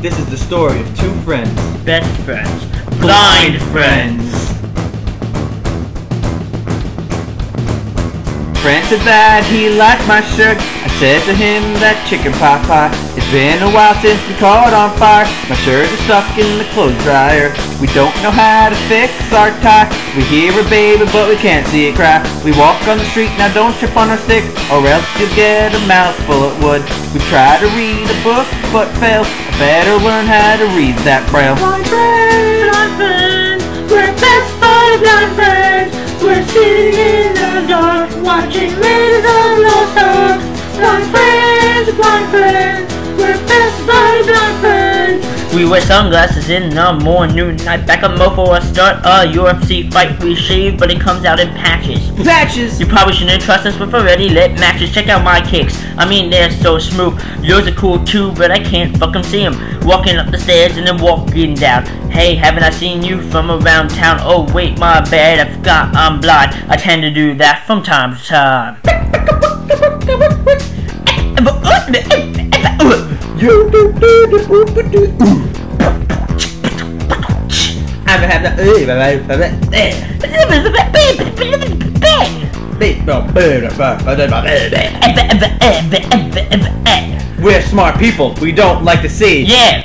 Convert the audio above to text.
This is the story of two friends. Best friends. Blind friends. Friend said that he liked my shirt. I said to him that chicken pot pie. It's been a while since we caught on fire. My shirt is stuck in the clothes dryer. We don't know how to fix our tie. We hear a baby but we can't see it cry. We walk on the street, now don't trip on our stick, or else you'll get a mouthful of wood. We try to read a book but fail. I better learn how to read that braille. Blind friends, blind friends, we're best buddy blind friends. Watching Raiders We wear sunglasses in the morning. I back up mofo or start a UFC fight. We shave, but it comes out in patches. Patches! You probably shouldn't trust us with already lit matches. Check out my kicks. I mean, they're so smooth. Yours are cool too, but I can't fucking see them. Walking up the stairs and then walking down. Hey, haven't I seen you from around town? Oh, wait, my bad. I forgot I'm blind. I tend to do that from time to time. I'm gonna have the. We're smart people. We don't like to see. Yeah,